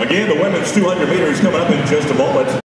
Again, the women's 200 meters coming up in just a moment.